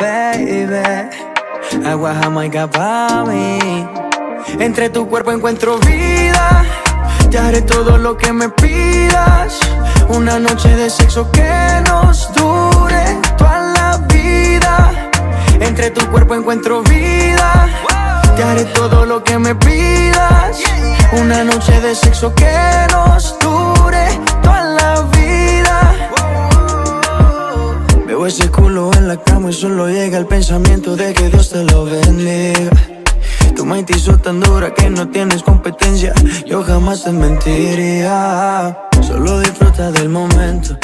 baby. Agua jamaica pa' mí. Entre tu cuerpo encuentro vida. Te haré todo lo que me pidas. Una noche de sexo que nos dure toda la vida. Entre tu cuerpo encuentro vida. Te haré todo lo que me pidas. Una noche de sexo que nos dure ese culo en la cama y solo llega el pensamiento de que Dios te lo bendiga. Tu mente hizo tan dura que no tienes competencia. Yo jamás te mentiría. Solo disfruta del momento.